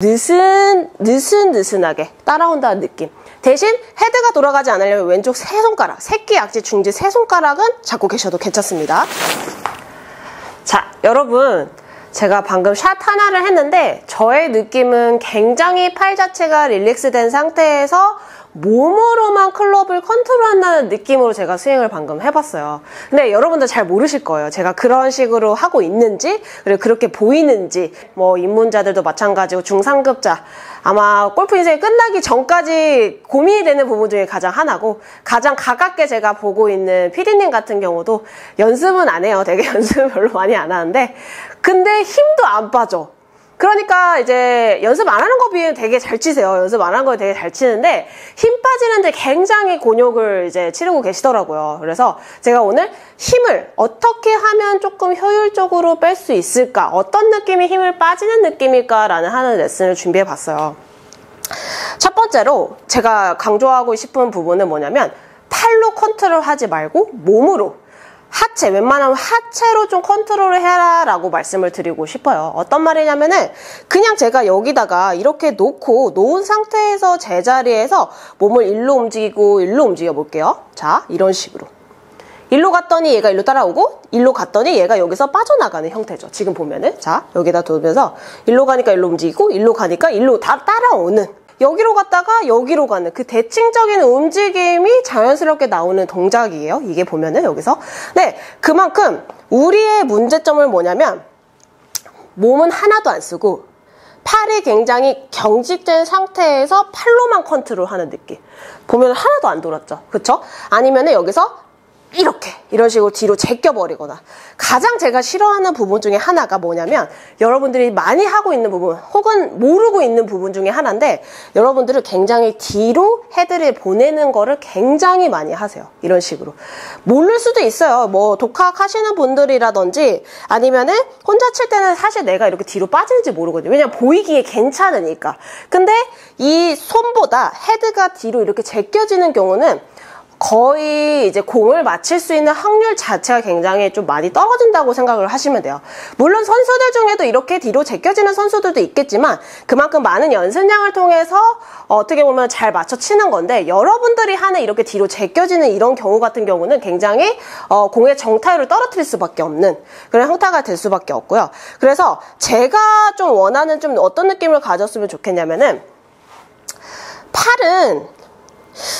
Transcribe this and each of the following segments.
느슨 느슨느슨하게 따라온다는 느낌. 대신 헤드가 돌아가지 않으려면 왼쪽 세 손가락 새끼 악지 중지 세 손가락은 잡고 계셔도 괜찮습니다. 자 여러분. 제가 방금 샷 하나를 했는데 저의 느낌은 굉장히 팔 자체가 릴렉스된 상태에서 몸으로만 클럽을 컨트롤한다는 느낌으로 제가 스윙을 방금 해봤어요. 근데 여러분들 잘 모르실 거예요. 제가 그런 식으로 하고 있는지 그리고 그렇게 보이는지 뭐 입문자들도 마찬가지고 중상급자 아마 골프 인생이 끝나기 전까지 고민이 되는 부분 중에 가장 하나고 가장 가깝게 제가 보고 있는 피디님 같은 경우도 연습은 안 해요. 되게 연습을 별로 많이 안 하는데 근데 힘도 안 빠져. 그러니까 이제 연습 안 하는 거 비해 되게 잘 치세요. 연습 안 하는 거 되게 잘 치는데 힘 빠지는데 굉장히 곤욕을 이제 치르고 계시더라고요. 그래서 제가 오늘 힘을 어떻게 하면 조금 효율적으로 뺄 수 있을까? 어떤 느낌이 힘을 빠지는 느낌일까라는 하는 레슨을 준비해 봤어요. 첫 번째로 제가 강조하고 싶은 부분은 뭐냐면 팔로 컨트롤 하지 말고 몸으로 하체, 웬만하면 하체로 좀 컨트롤을 해라 라고 말씀을 드리고 싶어요. 어떤 말이냐면은 그냥 제가 여기다가 이렇게 놓고 놓은 상태에서 제자리에서 몸을 일로 움직이고 일로 움직여 볼게요. 자, 이런 식으로. 일로 갔더니 얘가 일로 따라오고 일로 갔더니 얘가 여기서 빠져나가는 형태죠. 지금 보면은 자 여기다 두면서 일로 가니까 일로 움직이고 일로 가니까 일로 다 따라오는 여기로 갔다가 여기로 가는 그 대칭적인 움직임이 자연스럽게 나오는 동작이에요. 이게 보면은 여기서. 네, 그만큼 우리의 문제점을 뭐냐면 몸은 하나도 안 쓰고 팔이 굉장히 경직된 상태에서 팔로만 컨트롤하는 느낌. 보면 하나도 안 돌았죠. 그쵸? 아니면은 여기서 이렇게 이런 식으로 뒤로 제껴버리거나. 가장 제가 싫어하는 부분 중에 하나가 뭐냐면 여러분들이 많이 하고 있는 부분 혹은 모르고 있는 부분 중에 하나인데 여러분들을 굉장히 뒤로 헤드를 보내는 거를 굉장히 많이 하세요. 이런 식으로. 모를 수도 있어요. 뭐 독학 하시는 분들이라든지 아니면은 혼자 칠 때는 사실 내가 이렇게 뒤로 빠지는지 모르거든요. 왜냐면 보이기에 괜찮으니까. 근데 이 손보다 헤드가 뒤로 이렇게 제껴지는 경우는 거의 이제 공을 맞힐 수 있는 확률 자체가 굉장히 좀 많이 떨어진다고 생각을 하시면 돼요. 물론 선수들 중에도 이렇게 뒤로 제껴지는 선수들도 있겠지만 그만큼 많은 연습량을 통해서 어떻게 보면 잘 맞춰 치는 건데 여러분들이 하는 이렇게 뒤로 제껴지는 이런 경우 같은 경우는 굉장히 어, 공의 정타율을 떨어뜨릴 수밖에 없는 그런 형태가 될 수밖에 없고요. 그래서 제가 좀 원하는 좀 어떤 느낌을 가졌으면 좋겠냐면은 팔은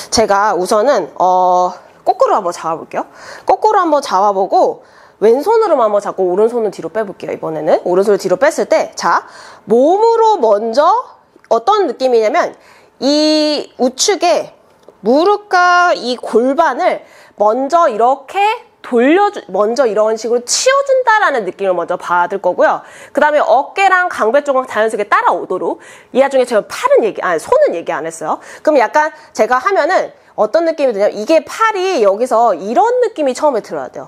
제가 우선은 어 거꾸로 한번 잡아볼게요. 거꾸로 한번 잡아보고 왼손으로만 한번 잡고 오른손을 뒤로 빼볼게요. 이번에는 오른손을 뒤로 뺐을 때 자 몸으로 먼저 어떤 느낌이냐면 이 우측에 무릎과 이 골반을 먼저 이렇게 돌려주 먼저 이런 식으로 치워준다라는 느낌을 먼저 받을 거고요. 그 다음에 어깨랑 강배 쪽은 자연스럽게 따라오도록 이 와중에 제가 팔은 얘기 아니 손은 얘기 안 했어요. 그럼 약간 제가 하면은 어떤 느낌이 드냐면 이게 팔이 여기서 이런 느낌이 처음에 들어야 돼요.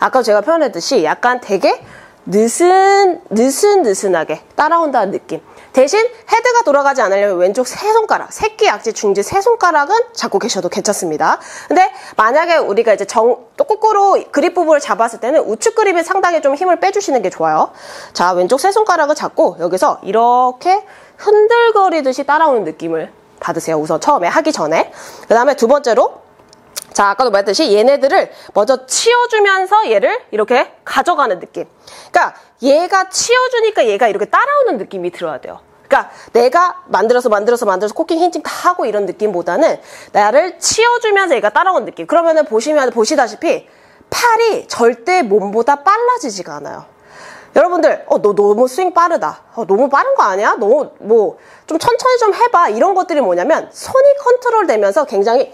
아까 제가 표현했듯이 약간 되게 느슨 느슨느슨하게 따라온다는 느낌. 대신 헤드가 돌아가지 않으려면 왼쪽 세 손가락, 새끼 악지 중지 세 손가락은 잡고 계셔도 괜찮습니다. 근데 만약에 우리가 이제 정, 거꾸로 그립 부분을 잡았을 때는 우측 그립에 상당히 좀 힘을 빼주시는 게 좋아요. 자, 왼쪽 세 손가락을 잡고 여기서 이렇게 흔들거리듯이 따라오는 느낌을 받으세요. 우선 처음에 하기 전에. 그 다음에 두 번째로 자, 아까도 말했듯이 얘네들을 먼저 치워주면서 얘를 이렇게 가져가는 느낌. 그러니까 얘가 치워주니까 얘가 이렇게 따라오는 느낌이 들어야 돼요. 그러니까 내가 만들어서 만들어서 만들어서 코킹 힌팅 다 하고 이런 느낌보다는 나를 치워주면서 얘가 따라오는 느낌. 그러면은 보시면 보시다시피 팔이 절대 몸보다 빨라지지가 않아요. 여러분들, 어, 너 너무 스윙 빠르다. 어, 너무 빠른 거 아니야? 너무, 뭐, 좀 천천히 좀 해봐. 이런 것들이 뭐냐면, 손이 컨트롤 되면서 굉장히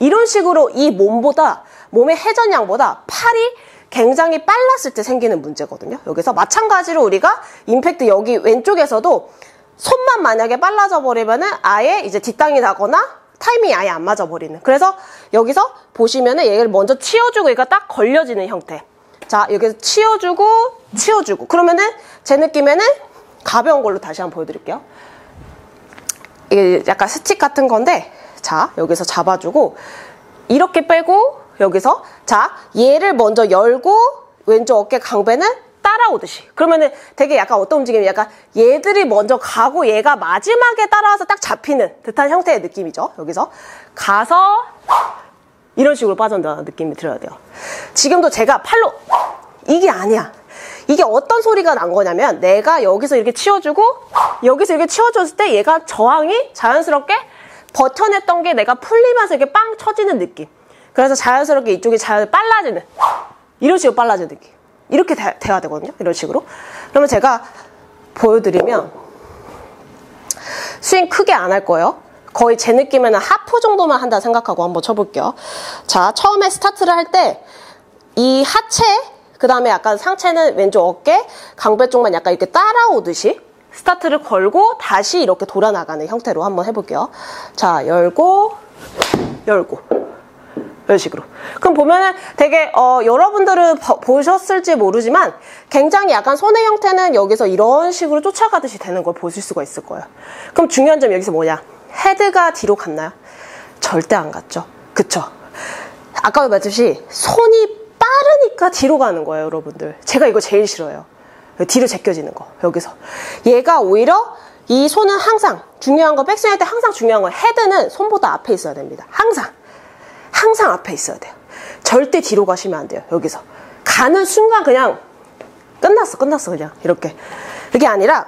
이런 식으로 이 몸보다 몸의 회전량보다 팔이 굉장히 빨랐을 때 생기는 문제거든요. 여기서 마찬가지로 우리가 임팩트 여기 왼쪽에서도 손만 만약에 빨라져 버리면은 아예 이제 뒷땅이 나거나 타이밍이 아예 안 맞아 버리는. 그래서 여기서 보시면은 얘를 먼저 치워주고 얘가 딱 걸려지는 형태. 자, 여기서 치워주고 치워주고. 그러면은 제 느낌에는 가벼운 걸로 다시 한번 보여드릴게요. 이게 약간 스틱 같은 건데 자, 여기서 잡아주고 이렇게 빼고 여기서 자, 얘를 먼저 열고 왼쪽 어깨 강배는 따라오듯이. 그러면은 되게 약간 어떤 움직임이 약간 얘들이 먼저 가고 얘가 마지막에 따라와서 딱 잡히는 듯한 형태의 느낌이죠. 여기서. 가서 이런 식으로 빠져나가는 느낌이 들어야 돼요. 지금도 제가 팔로 이게 아니야. 이게 어떤 소리가 난 거냐면 내가 여기서 이렇게 치워주고 여기서 이렇게 치워줬을 때 얘가 저항이 자연스럽게 버텨냈던 게 내가 풀리면서 이렇게 빵 쳐지는 느낌. 그래서 자연스럽게 이쪽이 자연 빨라지는 이런 식으로 빨라지는 느낌. 이렇게 돼, 돼야 되거든요. 이런 식으로. 그러면 제가 보여드리면 스윙 크게 안 할 거예요. 거의 제 느낌에는 하프 정도만 한다 생각하고 한번 쳐볼게요. 자, 처음에 스타트를 할 때 이 하체, 그 다음에 약간 상체는 왼쪽 어깨, 강배 쪽만 약간 이렇게 따라오듯이 스타트를 걸고 다시 이렇게 돌아 나가는 형태로 한번 해볼게요. 자, 열고, 열고. 이런 식으로. 그럼 보면은 되게 어, 여러분들은 버, 보셨을지 모르지만 굉장히 약간 손의 형태는 여기서 이런 식으로 쫓아가듯이 되는 걸 보실 수가 있을 거예요. 그럼 중요한 점 여기서 뭐냐? 헤드가 뒤로 갔나요? 절대 안 갔죠. 그쵸? 아까 말했듯이 손이 빠르니까 뒤로 가는 거예요, 여러분들. 제가 이거 제일 싫어요. 뒤로 제껴지는 거, 여기서. 얘가 오히려 이 손은 항상 중요한 거, 백스윙 할 때 항상 중요한 거, 헤드는 손보다 앞에 있어야 됩니다. 항상. 항상 앞에 있어야 돼요. 절대 뒤로 가시면 안 돼요. 여기서. 가는 순간 그냥 끝났어, 끝났어, 그냥. 이렇게. 그게 아니라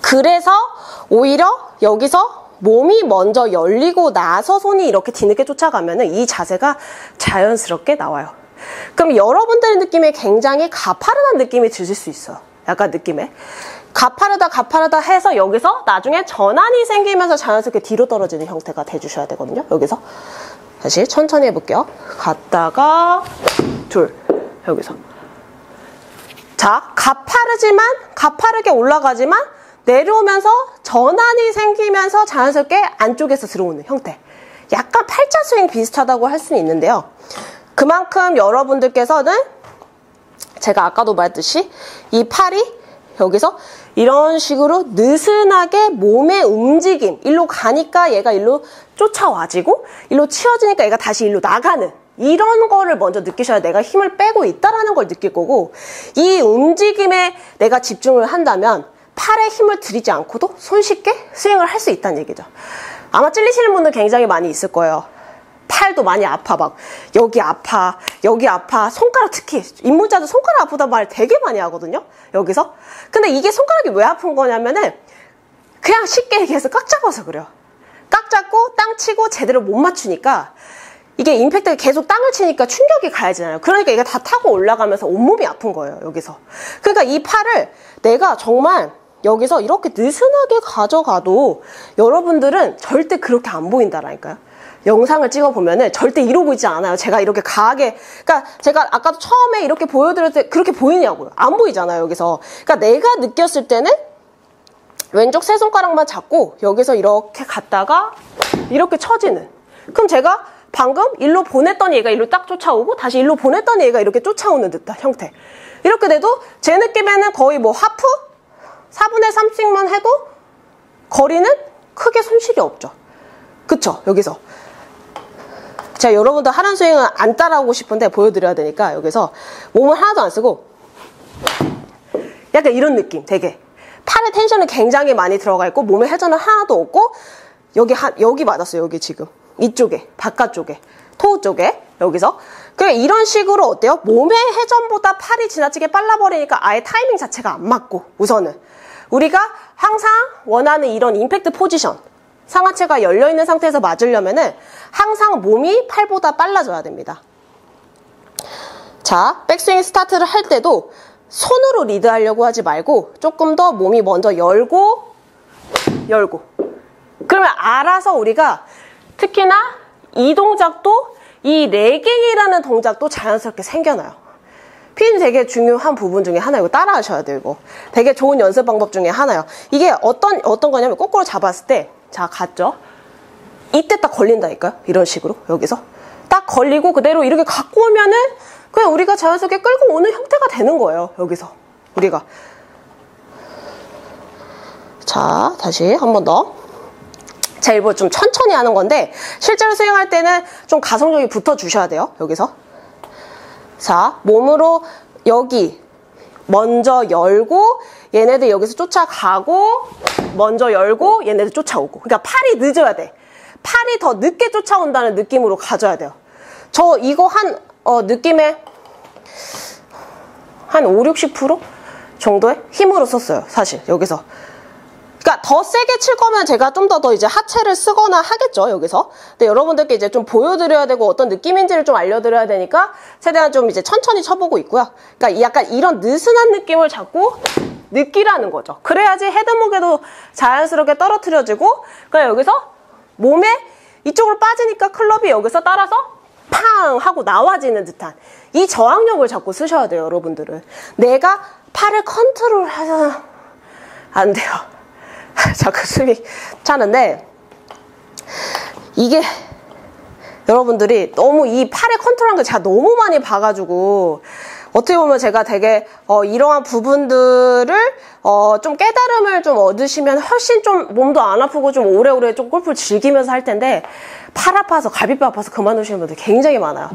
그래서 오히려 여기서 몸이 먼저 열리고 나서 손이 이렇게 뒤늦게 쫓아가면 이 자세가 자연스럽게 나와요. 그럼 여러분들의 느낌에 굉장히 가파른한 느낌이 드실 수 있어요. 약간 느낌에. 가파르다 가파르다 해서 여기서 나중에 전환이 생기면서 자연스럽게 뒤로 떨어지는 형태가 돼주셔야 되거든요. 여기서 다시 천천히 해볼게요. 갔다가 둘 여기서 자 가파르지만 가파르게 올라가지만 내려오면서 전환이 생기면서 자연스럽게 안쪽에서 들어오는 형태. 약간 팔자 스윙 비슷하다고 할 수는 있는데요. 그만큼 여러분들께서는 제가 아까도 말했듯이 이 팔이 여기서 이런 식으로 느슨하게 몸의 움직임 일로 가니까 얘가 일로 쫓아와지고 일로 치워지니까 얘가 다시 일로 나가는 이런 거를 먼저 느끼셔야 내가 힘을 빼고 있다라는 걸 느낄 거고 이 움직임에 내가 집중을 한다면 팔에 힘을 들이지 않고도 손쉽게 스윙을 할 수 있다는 얘기죠. 아마 찔리시는 분들 굉장히 많이 있을 거예요. 팔도 많이 아파 막 여기 아파 여기 아파. 손가락 특히 입문자도 손가락 아프다 말 되게 많이 하거든요 여기서. 근데 이게 손가락이 왜 아픈 거냐면은 그냥 쉽게 얘기해서 꽉 잡아서 그래요. 꽉 잡고 땅 치고 제대로 못 맞추니까 이게 임팩트가 계속 땅을 치니까 충격이 가야잖아요. 그러니까 이게 다 타고 올라가면서 온몸이 아픈 거예요 여기서. 그러니까 이 팔을 내가 정말 여기서 이렇게 느슨하게 가져가도 여러분들은 절대 그렇게 안 보인다라니까요 영상을 찍어보면은 절대 이러고 있지 않아요. 제가 이렇게 가하게, 그러니까 제가 아까도 처음에 이렇게 보여드릴 때 그렇게 보이냐고요. 안 보이잖아요, 여기서. 그러니까 내가 느꼈을 때는 왼쪽 세 손가락만 잡고 여기서 이렇게 갔다가 이렇게 쳐지는. 그럼 제가 방금 일로 보냈던 얘가 일로 딱 쫓아오고 다시 일로 보냈던 얘가 이렇게 쫓아오는 듯한 형태. 이렇게 돼도 제 느낌에는 거의 뭐 하프? 4분의 3씩만 해도 거리는 크게 손실이 없죠. 그쵸? 여기서. 제가 여러분들 하란 스윙은 안 따라오고 싶은데 보여드려야 되니까 여기서 몸을 하나도 안 쓰고 약간 이런 느낌 되게. 팔에 텐션이 굉장히 많이 들어가 있고 몸에 회전은 하나도 없고 여기 한 여기 맞았어요 여기 지금. 이쪽에 바깥쪽에 토우 쪽에 여기서. 그래 이런 식으로 어때요? 몸의 회전보다 팔이 지나치게 빨라버리니까 아예 타이밍 자체가 안 맞고 우선은. 우리가 항상 원하는 이런 임팩트 포지션 상하체가 열려있는 상태에서 맞으려면은 항상 몸이 팔보다 빨라져야 됩니다. 자, 백스윙 스타트를 할 때도 손으로 리드하려고 하지 말고 조금 더 몸이 먼저 열고 열고 그러면 알아서 우리가 특히나 이 동작도 이 레깅이라는 동작도 자연스럽게 생겨나요. 핀 되게 중요한 부분 중에 하나 이거 따라 하셔야 이거 되게 좋은 연습 방법 중에 하나요 이게 어떤 어떤 거냐면 거꾸로 잡았을 때 자, 갔죠? 이때 딱 걸린다니까요? 이런 식으로, 여기서. 딱 걸리고 그대로 이렇게 갖고 오면은 그냥 우리가 자연스럽게 끌고 오는 형태가 되는 거예요. 여기서. 우리가. 자, 다시 한 번 더. 자, 일부 좀 천천히 하는 건데, 실제로 수행할 때는 좀 가성력이 붙어 주셔야 돼요. 여기서. 자, 몸으로 여기 먼저 열고 얘네들 여기서 쫓아가고 먼저 열고 얘네들 쫓아오고. 그러니까 팔이 늦어야 돼. 팔이 더 늦게 쫓아온다는 느낌으로 가져야 돼요. 저 이거 한 어, 느낌에 한 5, 60% 정도의 힘으로 썼어요 사실 여기서 그러니까 더 세게 칠 거면 제가 좀더더 이제 하체를 쓰거나 하겠죠 여기서. 근데 여러분들께 이제 좀 보여드려야 되고 어떤 느낌인지를 좀 알려드려야 되니까 최대한 좀 이제 천천히 쳐보고 있고요. 그러니까 약간 이런 느슨한 느낌을 잡고 느끼라는 거죠. 그래야지 헤드목에도 자연스럽게 떨어뜨려지고 그러니까 여기서 몸에 이쪽으로 빠지니까 클럽이 여기서 따라서 팡 하고 나와지는 듯한 이 저항력을 잡고 쓰셔야 돼요 여러분들은 내가 팔을 컨트롤 해서 안 돼요 자꾸 숨이 차는데 이게 여러분들이 너무 이 팔의 컨트롤한 걸 제가 너무 많이 봐가지고 어떻게 보면 제가 되게 어, 이러한 부분들을 어, 좀 깨달음을 좀 얻으시면 훨씬 좀 몸도 안 아프고 좀 오래오래 좀 골프를 즐기면서 할 텐데 팔 아파서 갈비뼈 아파서 그만두시는 분들 굉장히 많아요.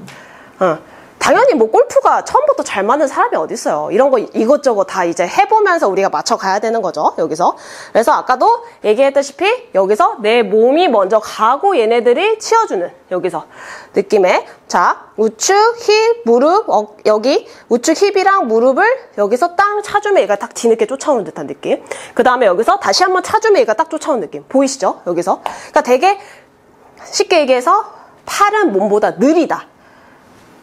어. 당연히 뭐 골프가 처음부터 잘 맞는 사람이 어디 있어요. 이런 거 이것저것 다 이제 해보면서 우리가 맞춰 가야 되는 거죠. 여기서. 그래서 아까도 얘기했다시피 여기서 내 몸이 먼저 가고 얘네들이 치워주는 여기서 느낌에 자 우측 힙 무릎 어, 여기 우측 힙이랑 무릎을 여기서 땅 차주면 얘가 딱 뒤늦게 쫓아오는 듯한 느낌. 그 다음에 여기서 다시 한번 차주면 얘가 딱 쫓아오는 느낌. 보이시죠? 여기서. 그러니까 되게 쉽게 얘기해서 팔은 몸보다 느리다.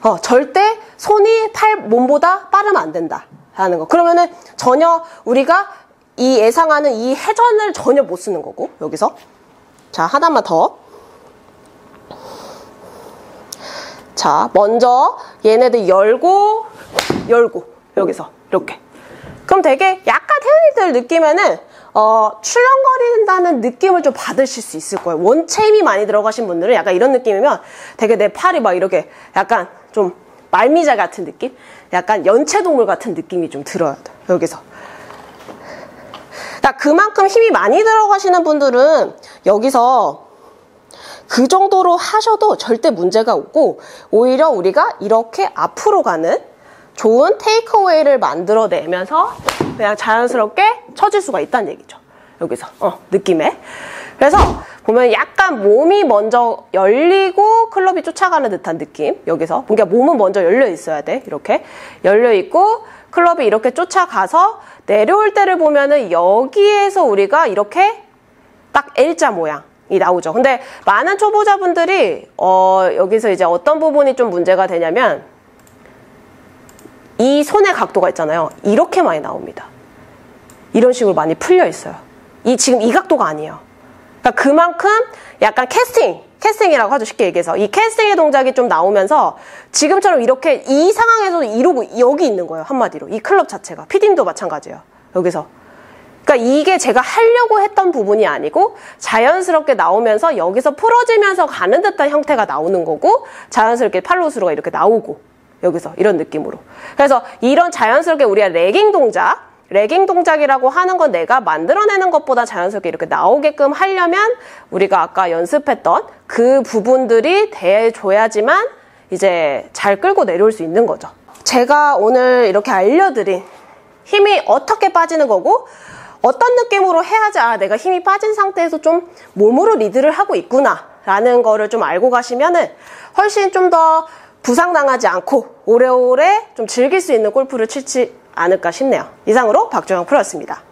어, 절대 손이 팔 몸보다 빠르면 안 된다. 라는 거. 그러면은 전혀 우리가 이 예상하는 이 회전을 전혀 못 쓰는 거고, 여기서. 자, 하나만 더. 자, 먼저 얘네들 열고, 열고, 여기서. 이렇게. 그럼 되게 약간 태연이들 느끼면은 어, 출렁거린다는 느낌을 좀 받으실 수 있을 거예요. 원체 힘이 많이 들어가신 분들은 약간 이런 느낌이면 되게 내 팔이 막 이렇게 약간 좀 말미잘 같은 느낌? 약간 연체동물 같은 느낌이 좀 들어요. 여기서. 그러니까 그만큼 힘이 많이 들어가시는 분들은 여기서 그 정도로 하셔도 절대 문제가 없고 오히려 우리가 이렇게 앞으로 가는 좋은 테이크어웨이를 만들어내면서 그냥 자연스럽게 쳐질 수가 있다는 얘기죠. 여기서 어, 느낌에. 그래서 보면 약간 몸이 먼저 열리고 클럽이 쫓아가는 듯한 느낌. 여기서. 그러니까 몸은 먼저 열려 있어야 돼. 이렇게. 열려 있고 클럽이 이렇게 쫓아가서 내려올 때를 보면은 여기에서 우리가 이렇게 딱 L자 모양. 이 나오죠. 근데 많은 초보자분들이 어 여기서 이제 어떤 부분이 좀 문제가 되냐면 이 손의 각도가 있잖아요. 이렇게 많이 나옵니다. 이런 식으로 많이 풀려 있어요. 이 지금 이 각도가 아니에요. 그러니까 그만큼 약간 캐스팅, 캐스팅이라고 하죠 쉽게 얘기해서. 이 캐스팅의 동작이 좀 나오면서 지금처럼 이렇게 이 상황에서도 이러고 여기 있는 거예요 한마디로. 이 클럽 자체가. 피딩도 마찬가지예요 여기서. 그러니까 이게 제가 하려고 했던 부분이 아니고 자연스럽게 나오면서 여기서 풀어지면서 가는 듯한 형태가 나오는 거고 자연스럽게 팔로스루가 이렇게 나오고 여기서 이런 느낌으로. 그래서 이런 자연스럽게 우리가 레깅 동작 레깅 동작이라고 하는 건 내가 만들어내는 것보다 자연스럽게 이렇게 나오게끔 하려면 우리가 아까 연습했던 그 부분들이 돼줘야지만 이제 잘 끌고 내려올 수 있는 거죠. 제가 오늘 이렇게 알려드린 힘이 어떻게 빠지는 거고 어떤 느낌으로 해야지 아 내가 힘이 빠진 상태에서 좀 몸으로 리드를 하고 있구나 라는 거를 좀 알고 가시면은 훨씬 좀 더 부상당하지 않고 오래오래 좀 즐길 수 있는 골프를 칠지 않을까 싶네요. 이상으로 박주영 프로였습니다.